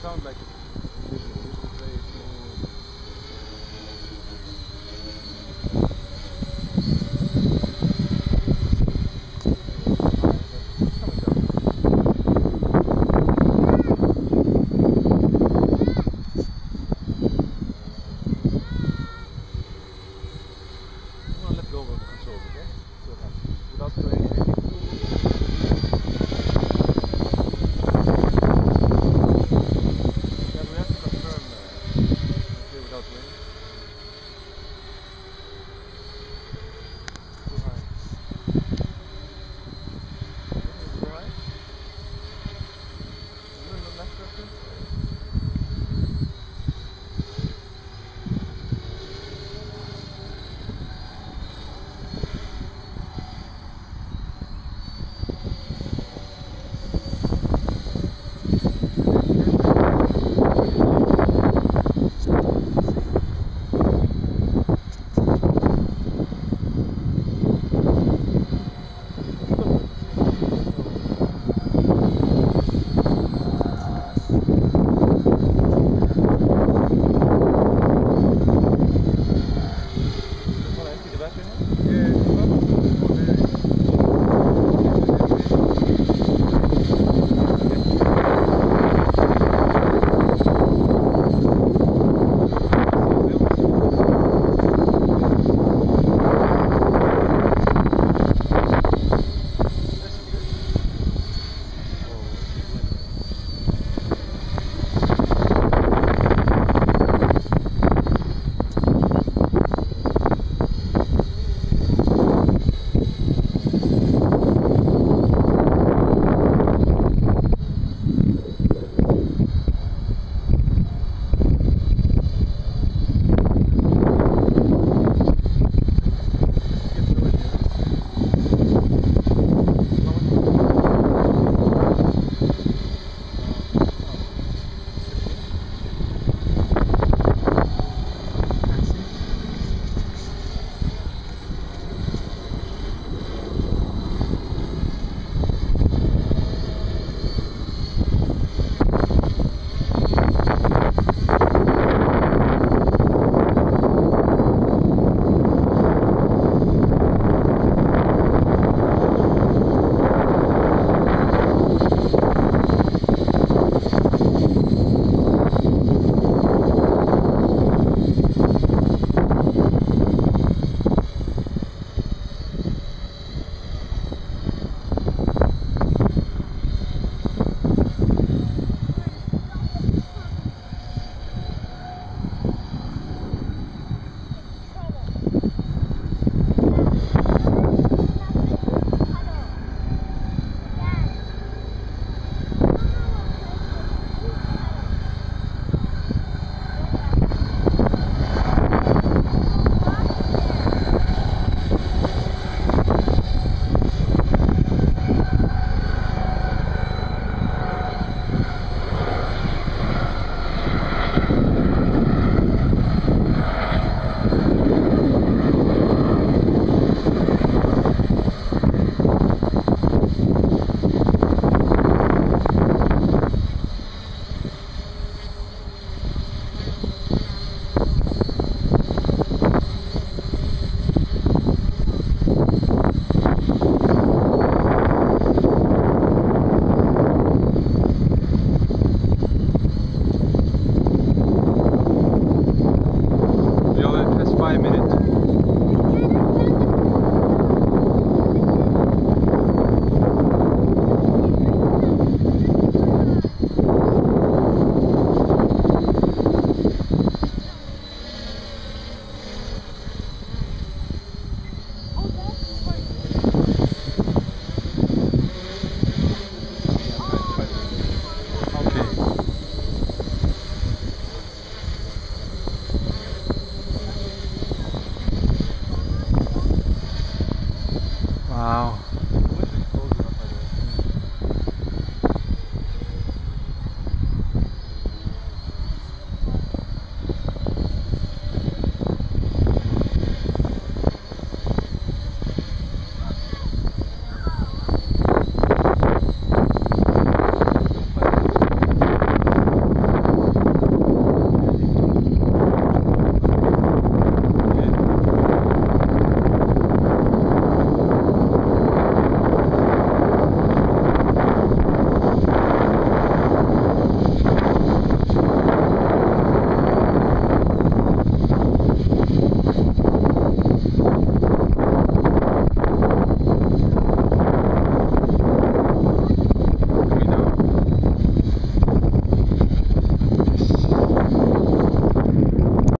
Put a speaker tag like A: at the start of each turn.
A: sound like it.